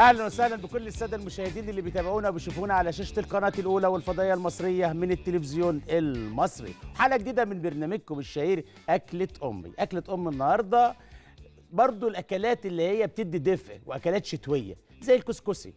أهلا وسهلا بكل السادة المشاهدين اللي بيتابعونا وبيشوفونا على شاشة القناة الأولى والفضائية المصرية من التلفزيون المصري. حلقة جديدة من برنامجكم الشهير أكلة أمي. أكلة ام النهارده برضو الأكلات اللي هي بتدي دفء وأكلات شتوية زي الكسكسي.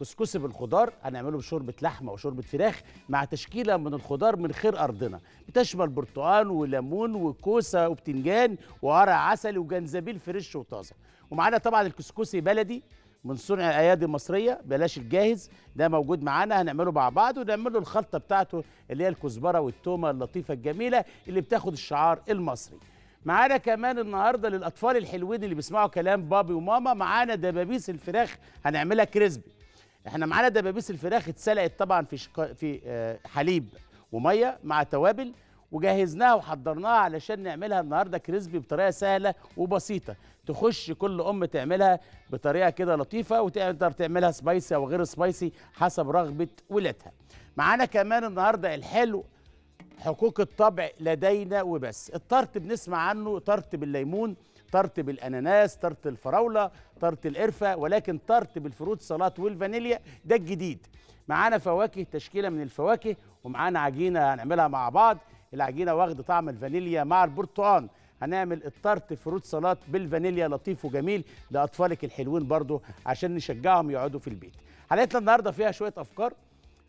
كسكسي بالخضار هنعمله بشوربة لحمة وشوربة فراخ مع تشكيلة من الخضار من خير أرضنا. بتشمل برتقال وليمون وكوسة وبتنجان وقرع عسل وجنزبيل فريش وطازة. ومعانا طبعا الكسكسي بلدي من صنع ايادي مصرية بلاش الجاهز ده موجود معانا هنعمله مع بعض ونعمل له الخلطة بتاعته اللي هي الكزبرة والتومة اللطيفة الجميلة اللي بتاخد الشعار المصري معانا كمان النهارده للأطفال الحلوين اللي بيسمعوا كلام بابي وماما معانا دبابيس الفراخ هنعملها crispy إحنا معانا دبابيس الفراخ اتسلقت طبعا في. في آه، حليب ومية مع توابل وجهزناها وحضرناها علشان نعملها النهارده crispy بطريقة سهلة وبسيطة. تخش كل أم تعملها بطريقة كده لطيفة وتقدر تعملها spicy أو غير spicy حسب رغبة ولادها. معانا كمان النهارده الحلو حقوق الطبع لدينا وبس. ال tart بنسمع عنه tart بالليمون tart بالأناناس tart الفراولة tart القرفة ولكن tart بال fruit salad والفانيليا ده الجديد. معانا فواكه تشكيلة من الفواكه ومعانا عجينة هنعملها مع بعض. العجينة واخدة طعم الفانيليا مع البرتقال. هنعمل الطرت فروت سلطات بالفانيليا لطيف وجميل. لاطفالك الحلوين برضو عشان نشجعهم يقعدوا في البيت. حلقتنا النهارده فيها شوية أفكار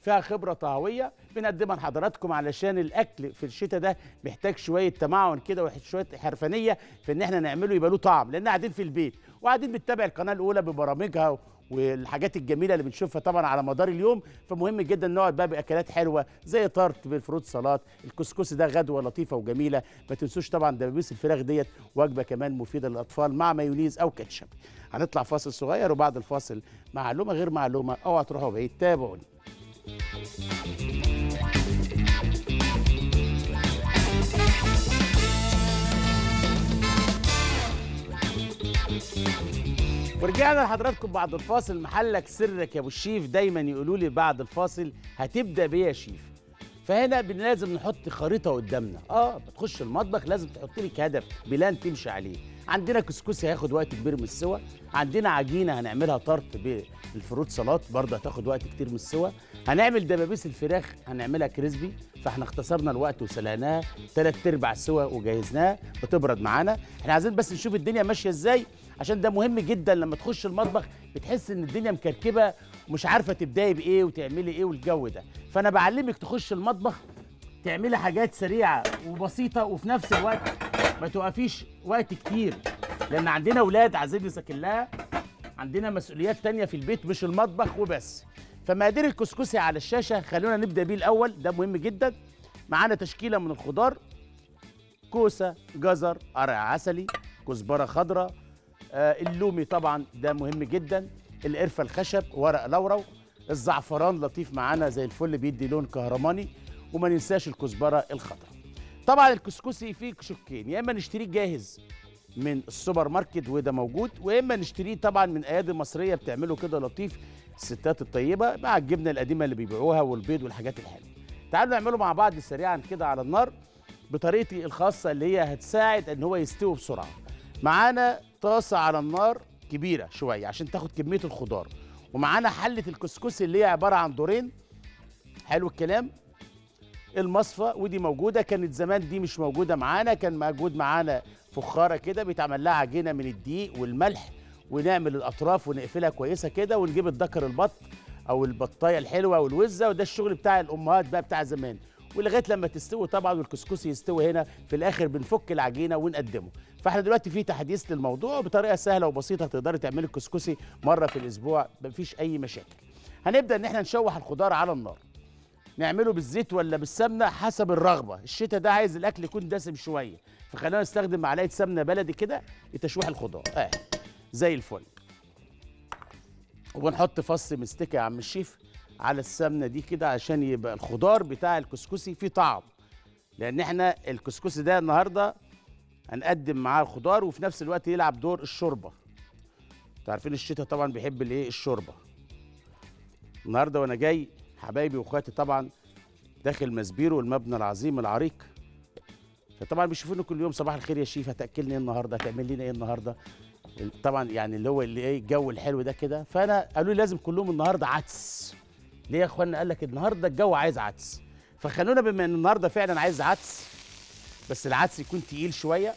فيها خبرة طهوية. بنقدمها لحضراتكم علشان الأكل في الشتاء ده محتاج شوية تمعن كده وشويه حرفانية في إن إحنا نعمله يبقى له طعم لأن قاعدين في البيت وقاعدين بنتابع القناة الأولى ببرامجها والحاجات الجميلة اللي بنشوفها طبعا على مدار اليوم فمهم جدا نقعد بقى بأكلات حلوة زي tart بال fruit salad الكسكسي ده غدوة لطيفة وجميلة. ما تنسوش طبعا دبابيس الفراخ ديت وجبة كمان مفيدة للأطفال مع مايونيز أو كاتشب. هنطلع فاصل صغير وبعد الفاصل معلومة غير معلومة اوعى تروحوا بعيد تابعوني. ورجعنا لحضراتكم بعد الفاصل. محلك سرك يا أبو الشيف دايما يقولوا لي بعد الفاصل هتبدأ بيه يا شيف. فهنا لازم نحط خريطة قدامنا. آه بتخش المطبخ لازم تحط لك هدف plan تمشي عليه. عندنا كسكسي هياخد وقت كبير من السوا. عندنا عجينة هنعملها tart بال fruit salad برضه هتاخد وقت كتير من السوا. هنعمل دبابيس الفراخ هنعملها crispy. فاحنا اختصرنا الوقت وسلقناها ثلاث أرباع سوا وجهزناها بتبرد معانا. إحنا عايزين بس نشوف الدنيا ماشية إزاي. عشان ده مهم جدا لما تخش المطبخ بتحس إن الدنيا مكركبة ومش عارفة تبدأي بإيه وتعملي إيه والجو ده. فأنا بعلمك تخش المطبخ تعملي حاجات سريعة وبسيطة وفي نفس الوقت ما توقفيش وقت كتير. لأن عندنا أولاد عايزين لها عندنا مسؤوليات تانية في البيت مش المطبخ وبس. فمقادير الكسكسي على الشاشة خلونا نبدأ بيه الأول ده مهم جدا. معانا تشكيلة من الخضار كوسة جزر قرع عسلي كزبرة خضراء اللومي طبعا ده مهم جدا. القرفة الخشب ورق لورو الزعفران لطيف معانا زي الفل بيدي لون كهرماني. وما ننساش الكزبرة الخضراء. طبعا الكسكسي فيه شقين يا إما نشتريه جاهز من السوبر ماركت وده موجود واما نشتريه طبعا من أيادي مصرية بتعمله كده لطيف. الستات الطيبة مع الجبنة القديمة اللي بيبيعوها والبيض والحاجات الحلوة. تعالوا نعمله مع بعض سريعا كده على النار بطريقتي الخاصة اللي هي هتساعد إن هو يستوي بسرعة. معانا طاسة على النار كبيرة شوية عشان تاخد كمية الخضار. ومعانا حلة الكسكسي اللي هي عبارة عن دورين. حلو الكلام. المصفى ودي موجودة. كانت زمان دي مش موجودة معانا كان موجود معانا فخارة كده بيتعمل لها عجينة من الدقيق والملح ونعمل الأطراف ونقفلها كويسة كده ونجيب الذكر البط أو البطاية الحلوة والوزة وده الشغل بتاع الأمهات بقى بتاع زمان. ولغاية لما تستوي طبعا والكسكسي يستوي هنا في الآخر بنفك العجينة ونقدمه. فإحنا دلوقتي في تحديث للموضوع بطريقة سهلة وبسيطة تقدري تعملي الكسكسي مرة في الأسبوع مفيش أي مشاكل. هنبدأ إن إحنا نشوح الخضار على النار. نعمله بالزيت ولا بالسمنة؟ حسب الرغبة. الشتاء ده عايز الأكل يكون دسم شوية. فخلينا نستخدم معلقة سمنة بلدي كده لتشويح الخضار. آه زي الفل. وبنحط فص مستكه يا عم الشيف. على السمنة دي كده عشان يبقى الخضار بتاع الكسكسي فيه طعم. لأن إحنا الكسكسي ده النهارده هنقدم معاه الخضار وفي نفس الوقت يلعب دور الشوربة. أنتوا عارفين الشتاء طبعا بيحب الإيه؟ الشوربة. النهارده وأنا جاي حبايبي وإخواتي طبعا داخل مسبيرو المبنى العظيم العريق. فطبعا بيشوفوني كل يوم صباح الخير يا شيف هتأكلني إيه النهارده؟ هتعمل لنا إيه النهارده؟ طبعا يعني اللي هو اللي إيه الجو الحلو ده كده. فأنا قالوا لي لازم كلهم النهارده عدس. ليه يا اخوانا قال لك النهارده الجو عايز عدس. فخلونا بما إن النهارده فعلا عايز عدس بس العدس يكون تقيل شوية.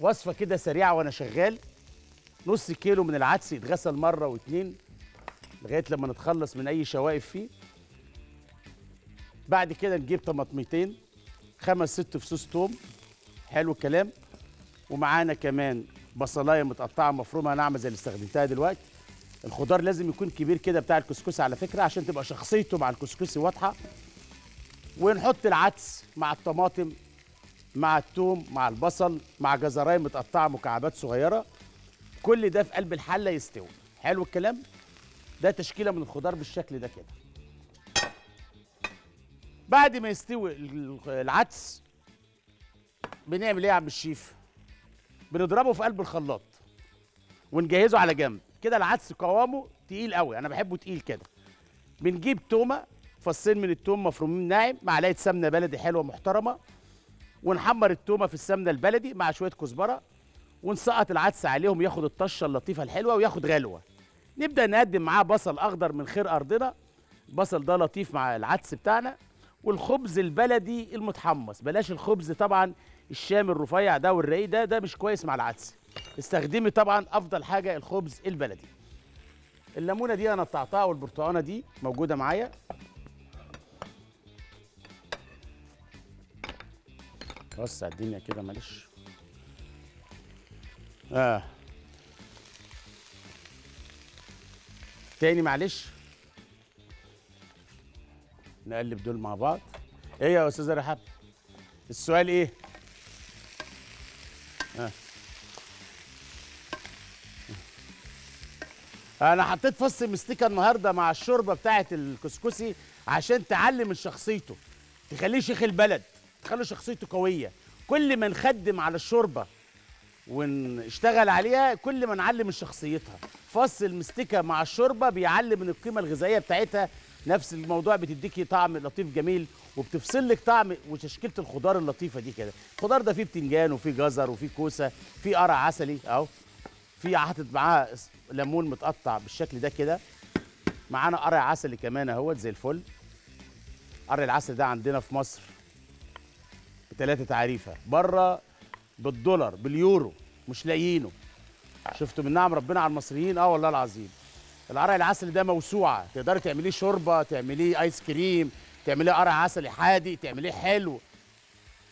وصفة كده سريعة وأنا شغال. نص كيلو من العدس يتغسل مرة واتنين لغاية لما نتخلص من أي شوائب فيه. بعد كده نجيب طماطميتين خمس ست فصوص توم. حلو الكلام. ومعانا كمان بصلاية متقطعة مفرومة ناعمة زي اللي استخدمتها دلوقتي. الخضار لازم يكون كبير كده بتاع الكسكسي على فكرة عشان تبقى شخصيته مع الكسكسي واضحة. ونحط العدس مع الطماطم مع الثوم مع البصل مع جزراية متقطعة مكعبات صغيرة. كل ده في قلب الحلة يستوي. حلو الكلام؟ ده تشكيلة من الخضار بالشكل ده كده. بعد ما يستوي العدس بنعمل إيه يا عم الشيف؟ بنضربه في قلب الخلاط ونجهزه على جنب. كده العدس قوامه تقيل قوي. أنا بحبه تقيل كده. بنجيب تومة فصين من التوم مفرومين ناعم معلقه سمنة بلدي حلوة محترمة. ونحمر التومة في السمنة البلدي مع شوية كزبرة. ونسقط العدس عليهم ياخد الطشة اللطيفة الحلوة وياخد غلوة. نبدأ نقدم معاه بصل أخضر من خير أرضنا. البصل ده لطيف مع العدس بتاعنا. والخبز البلدي المتحمص. بلاش الخبز طبعا الشام الرفيع ده والرقيق ده ده مش كويس مع العدس. استخدمي طبعا أفضل حاجة الخبز البلدي. الليمونة دي أنا قطعتها والبرتقانة دي موجودة معايا. وسع الدنيا كده معلش آه. تاني معلش. نقلب دول مع بعض. إيه يا أستاذة رحاب؟ السؤال إيه؟ أنا حطيت فص مستكه النهارده مع الشوربة بتاعه الكسكسي عشان تعلم من شخصيته تخليه شيخ البلد تخلي شخصيته قوية. كل ما نخدم على الشوربة ونشتغل عليها كل ما نعلم من شخصيتها. فص المستكه مع الشوربة بيعلم من القيمة الغذائية بتاعتها نفس الموضوع بتديكي طعم لطيف جميل وبتفصل لك طعم وتشكيلة الخضار اللطيفة دي كده. الخضار ده فيه بتنجان وفيه جزر وفيه كوسة فيه قرع عسلي أهو. في حاطط معاه ليمون متقطع بالشكل ده كده. معانا قرع عسلي كمان اهوت زي الفل. قرع العسل ده عندنا في مصر بثلاثه تعريفة. بره بالدولار باليورو مش لاقيينه. شفتوا من نعم ربنا على المصريين؟ آه والله العظيم. القرع العسلي ده موسوعة. تقدري تعمليه شوربة تعمليه ايس كريم تعمليه قرع عسلي حادق تعمليه حلو.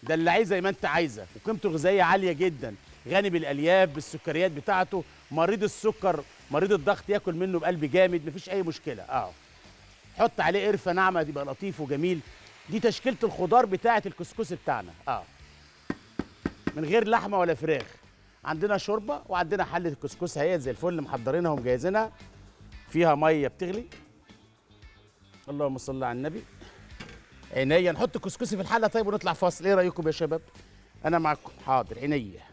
دلعيه زي ما انت عايزة. وقيمته الغذائيه عالية جدا. غني بالالياف بالسكريات بتاعته. مريض السكر مريض الضغط ياكل منه بقلب جامد مفيش أي مشكلة. آه. حط عليه قرفة ناعمة يبقى لطيف وجميل. دي تشكيلة الخضار بتاعة الكسكسي بتاعنا. آه. من غير لحمة ولا فراخ. عندنا شوربة وعندنا حلة الكسكسي. اهي زي الفل محضرينها ومجهزينها. فيها مية بتغلي. اللهم صل على النبي. عينيا. نحط كسكسي في الحلة طيب ونطلع فاصل. إيه رأيكم يا شباب؟ أنا معاكم. حاضر. عينيا.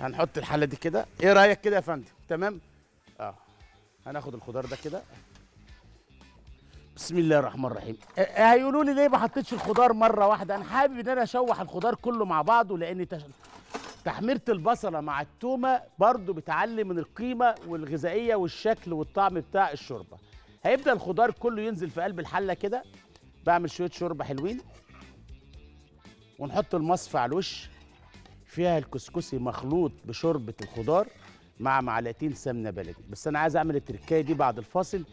هنحط الحلة دي كده. إيه رأيك كده يا فندم؟ تمام؟ آه. هناخد الخضار ده كده. بسم الله الرحمن الرحيم. آه، هيقولوا لي ليه ما حطيتش الخضار مرة واحدة؟ أنا حابب إن أنا أشوح الخضار كله مع بعضه لأن. تحميرة البصلة مع التومة برضو بتعلم من القيمة والغذائية والشكل والطعم بتاع الشوربة. هيبدأ الخضار كله ينزل في قلب الحلة كده. بعمل شوية شوربة حلوين. ونحط المصفى على الوش. فيها الكسكسي مخلوط بشوربة الخضار مع معلقتين سمنة بلدي. بس أنا عايز أعمل التركاية دي بعد الفاصل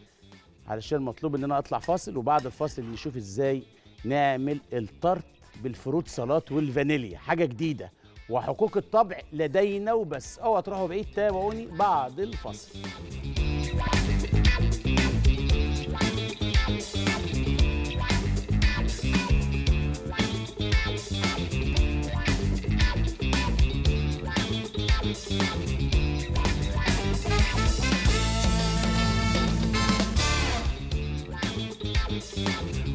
علشان مطلوب إن أنا أطلع فاصل وبعد الفاصل نشوف إزاي نعمل الطرت بالفروت سلطات والفانيليا. حاجة جديدة وحقوق الطبع لدينا وبس. أوعى تروحوا بعيد تابعوني بعد الفاصل.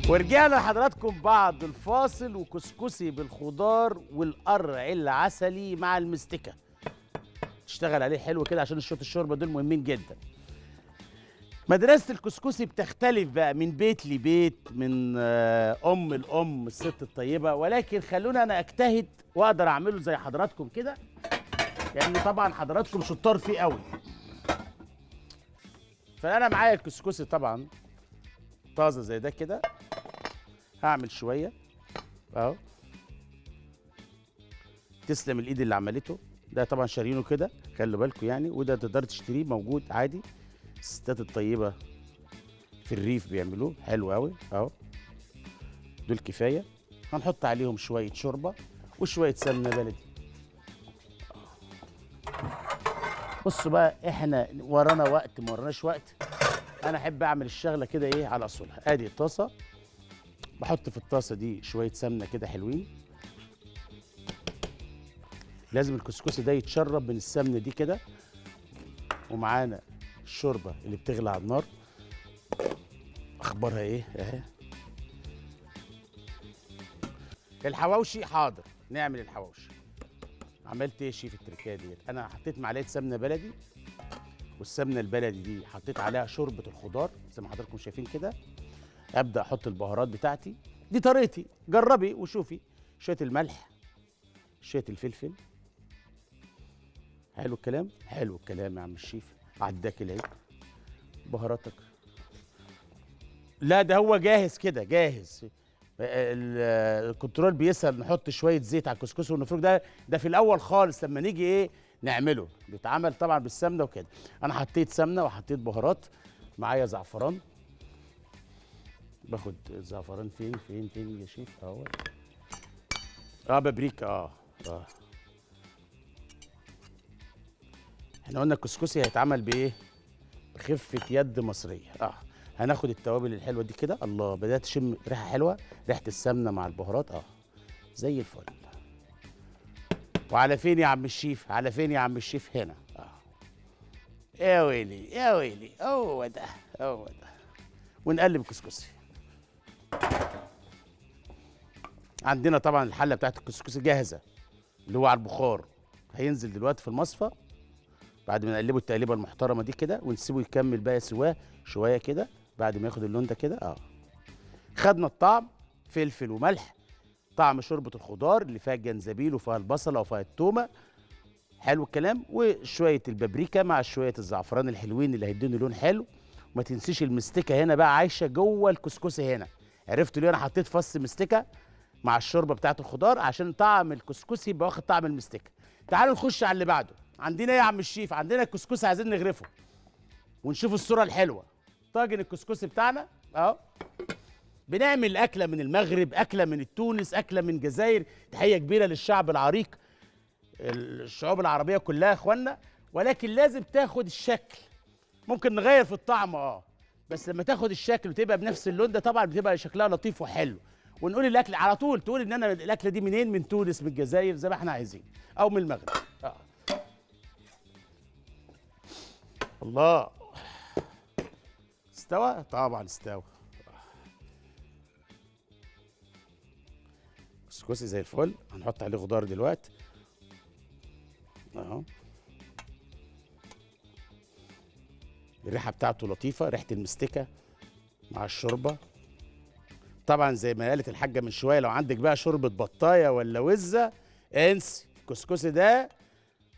ورجعنا لحضراتكم بعد الفاصل وكسكسي بالخضار والقرع العسلي مع المستكة. تشتغل عليه حلو كده عشان الشوط الشوربة دول مهمين جدا. مدرسة الكسكسي بتختلف بقى من بيت لبيت من آه، أم لأم الست الطيبة. ولكن خلونا أنا أجتهد وأقدر أعمله زي حضراتكم كده يعني طبعا حضراتكم شطار فيه قوي. فأنا معايا الكسكسي طبعا طازة زي ده كده. هعمل شوية. أهو. تسلم الإيد اللي عملته. ده طبعا شارينه كده خلوا بالكم يعني وده تقدر تشتريه موجود عادي. الستات الطيبة في الريف بيعملوه حلو قوي أهو. دول كفاية. هنحط عليهم شوية شوربة وشوية سمنة بلدي. بصوا بقى إحنا ورانا وقت ما وراناش وقت. أنا أحب أعمل الشغلة كده إيه على أصولها. أدي الطاسة. بحط في الطاسة دي شوية سمنة كده حلوين. لازم الكسكسي ده يتشرب من السمنة دي كده. ومعانا الشوربة اللي بتغلي على النار. أخبارها إيه؟ أهي. الحواوشي حاضر. نعمل الحواوشي. عملت إيه شيف التركية ديت؟ أنا حطيت معلقة سمنة بلدي. والسمنة البلدي دي حطيت عليها شوربة الخضار. زي ما حضراتكم شايفين كده. أبدأ أحط البهارات بتاعتي. دي طريقتي. جربي وشوفي. شوية الملح. شوية الفلفل. حلو الكلام. حلو الكلام يا عم الشيف. عداك العيد بهاراتك. لا ده هو جاهز كده جاهز. ال- ال control بيسأل نحط شوية زيت على الكسكسي والنفروك ده ده في الأول خالص لما نيجي إيه نعمله. بيتعمل طبعا بالسمنة وكده. أنا حطيت سمنة وحطيت بهارات. معايا زعفران. باخد الزعفران فين فين فين يا شيف أهو. آه بابريكا آه آه. إحنا قلنا الكسكسي هيتعمل بإيه؟ بخفة يد مصرية. آه هناخد التوابل الحلوة دي كده. الله بدأت اشم ريحة حلوة ريحة السمنة مع البهارات. آه زي الفل. وعلى فين يا عم الشيف؟ على فين يا عم الشيف؟ هنا. آه. يا ويلي يا ويلي هو ده هو ده. ونقلب الكسكسي عندنا طبعا الحلة بتاعت الكسكسي جاهزة اللي هو على البخار. هينزل دلوقتي في المصفى بعد ما نقلبه التقليبة المحترمة دي كده ونسيبه يكمل بقى سواه شوية كده بعد ما ياخد اللون ده كده آه. خدنا الطعم فلفل وملح طعم شوربة الخضار اللي فيها الجنزبيل وفيها البصلة وفيها التومة. حلو الكلام. وشوية البابريكا مع شوية الزعفران الحلوين اللي هيدوني لون حلو. وما تنسيش المستكة هنا بقى عايشة جوه الكسكسي هنا. عرفتوا ليه أنا حطيت فص مستكة؟ مع الشوربة بتاعت الخضار عشان طعم الكسكسي يبقى واخد طعم المستكه تعالوا نخش على اللي بعده. عندنا إيه يا عم الشيف؟ عندنا الكسكسي عايزين نغرفه. ونشوف الصورة الحلوة. طاجن الكسكسي بتاعنا أهو. بنعمل أكلة من المغرب أكلة من تونس أكلة من الجزائر. تحية كبيرة للشعب العريق الشعوب العربية كلها اخوانا ولكن لازم تاخد الشكل. ممكن نغير في الطعم آه. بس لما تاخد الشكل وتبقى بنفس اللون ده طبعا بتبقى شكلها لطيف وحلو. ونقول الأكل على طول تقول إن أنا الأكلة دي منين؟ من تونس من الجزائر زي ما إحنا عايزين أو من المغرب. آه. الله. استوى؟ طبعا استوى. كسكسي زي الفل. هنحط عليه خضار دلوقتي اهو الريحة بتاعته لطيفة ريحة المستكة مع الشوربة. طبعا زي ما قالت الحاجة من شوية لو عندك بقى شوربة بطاية ولا وزة انسي الكسكسي ده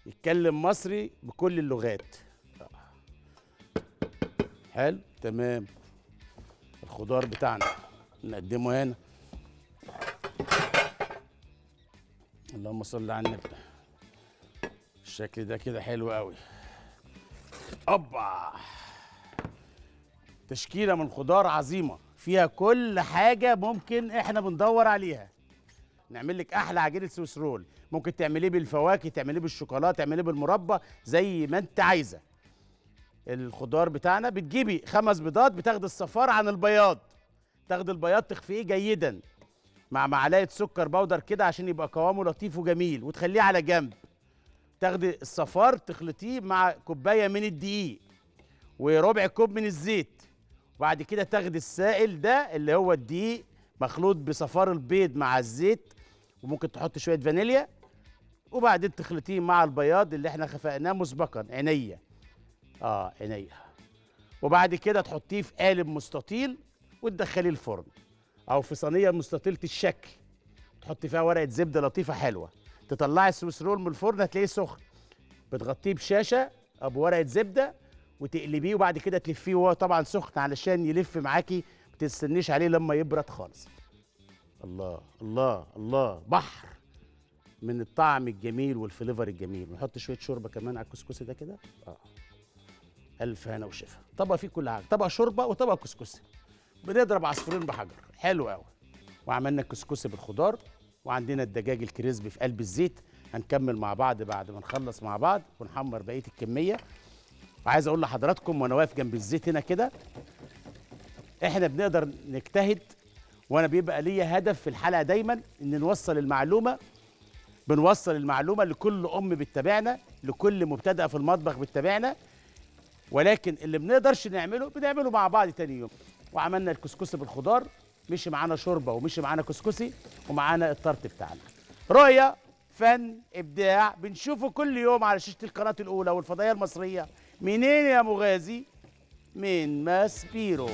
يتكلم مصري بكل اللغات. حلو تمام. الخضار بتاعنا نقدمه هنا. اللهم صل على النبي. الشكل ده كده حلو قوي. أوبا! تشكيلة من خضار عظيمة. فيها كل حاجة ممكن إحنا بندور عليها. نعمل لك أحلى عجينة سويس رول. ممكن تعمليه بالفواكه تعمليه بالشوكولاته تعمليه بالمربى زي ما أنت عايزة. الخضار بتاعنا بتجيبي خمس بيضات بتاخدي الصفار عن البياض. تاخدي البياض تخفيه جيدا. مع معلقة سكر بودر كده عشان يبقى قوامه لطيف وجميل وتخليه على جنب. تاخدي الصفار تخلطيه مع كوباية من الدقيق. وربع كوب من الزيت. وبعد كده تاخدي السائل ده اللي هو الدقيق مخلوط بصفار البيض مع الزيت وممكن تحط شوية فانيليا وبعدين تخلطيه مع البياض اللي إحنا خفقناه مسبقا عينيا. آه عينيا. وبعد كده تحطيه في قالب مستطيل وتدخليه الفرن. أو في صينية مستطيلة الشكل. تحطي فيها ورقة زبدة لطيفة حلوة. تطلعي ال Swiss roll من الفرن هتلاقيه سخن. بتغطيه بشاشة أو بورقة زبدة وتقلبيه وبعد كده تلفيه وهو طبعا سخن علشان يلف معاكي ما تستنيش عليه لما يبرد خالص. الله الله الله. بحر من الطعم الجميل وال flavor الجميل. نحط شوية شوربة كمان على الكسكسي ده كده. آه. ألف هنا وشفا. طبق فيه كل حاجة. طبق شوربة وطبق كسكسي. بنضرب عصفورين بحجر. حلو قوي وعملنا الكسكسي بالخضار. وعندنا الدجاج الكريسبي في قلب الزيت. هنكمل مع بعض بعد ما نخلص مع بعض ونحمر بقية الكمية. وعايز أقول لحضراتكم وأنا واقف جنب الزيت هنا كده إحنا بنقدر نجتهد وأنا بيبقى ليا هدف في الحلقة دايما إن نوصل المعلومة بنوصل المعلومة لكل أم بتتابعنا لكل مبتدئه في المطبخ بتتابعنا ولكن اللي بنقدرش نعمله بنعمله مع بعض تاني يوم. وعملنا الكسكسي بالخضار مشي معانا شوربة ومشي معانا كسكسي ومعانا الطرت بتاعنا. رؤيه فن إبداع بنشوفه كل يوم على شاشة القناة الأولى والفضائية المصرية. منين يا أبو غازي؟ من ماسبيرو.